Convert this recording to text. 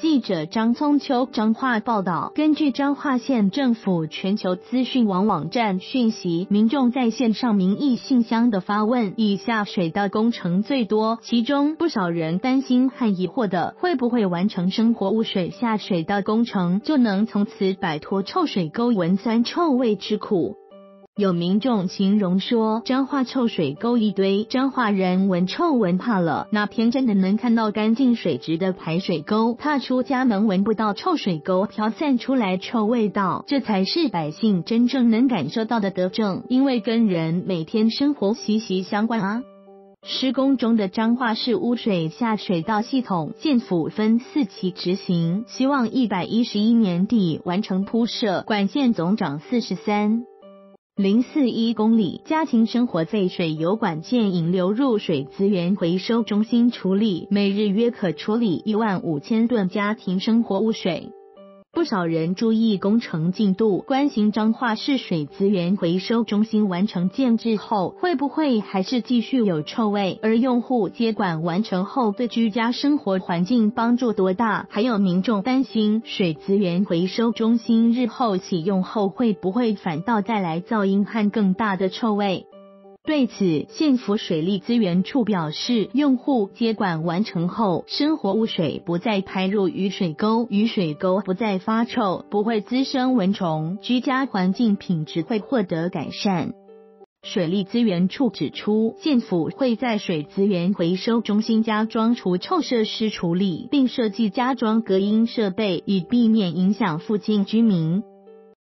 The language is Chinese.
记者张聪秋张化报道，根据彰化县政府全球资讯网网站讯息，民众在线上民意信箱的发问，以下水道工程最多，其中不少人担心和疑惑的，会不会完成生活污水下水道工程，就能从此摆脱臭水沟闻酸臭味之苦。有民众形容说，彰化臭水沟一堆，彰化人闻臭闻怕了。那天真的能看到干净水质的排水沟，踏出家门闻不到臭水沟飘散出来臭味道，这才是百姓真正能感受到的德政，因为跟人每天生活息息相关啊。施工中的彰化市污水下水道系统，建府分四期执行，希望一百一十一年底完成铺设，管线总长四十三。零四一公里，家庭生活废水油管件引流入水资源回收中心处理，每日约可处理一万五千吨家庭生活污水。不少人注意工程进度，关心彰化市水资源回收中心完成建制后，会不会还是继续有臭味？而用户接管完成后，对居家生活环境帮助多大？还有民众担心水资源回收中心日后启用后，会不会反倒带来噪音和更大的臭味？对此，县府水利资源处表示，用户接管完成后，生活污水不再排入雨水沟，雨水沟不再发臭，不会滋生蚊虫，居家环境品质会获得改善。水利资源处指出，县府会在水资源回收中心加装除臭设施处理，并设计加装隔音设备，以避免影响附近居民。